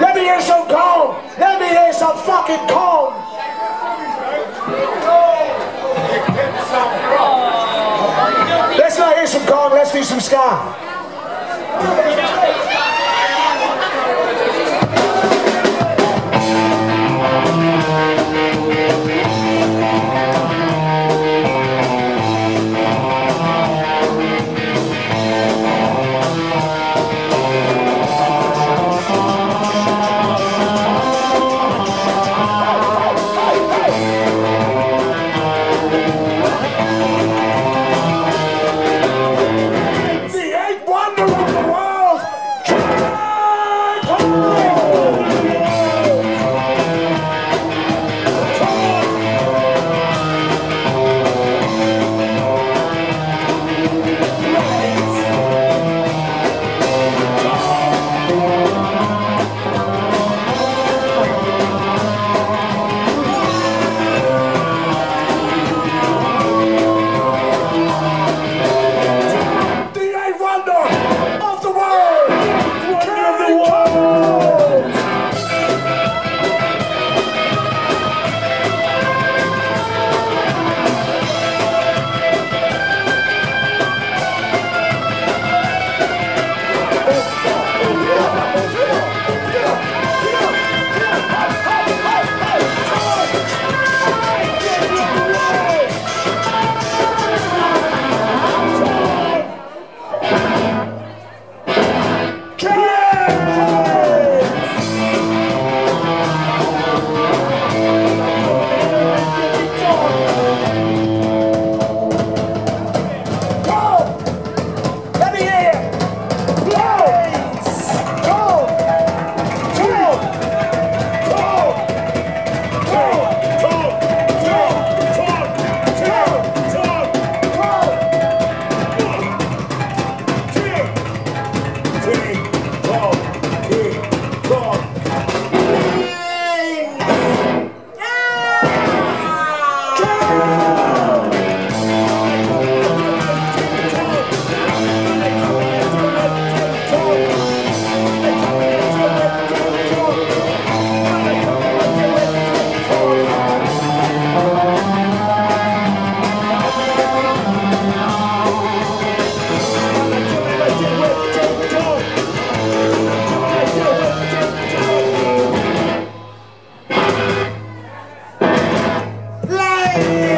Let me hear some calm. Let me hear some fucking calm. Let's not hear some calm. let's do some ska. Hey!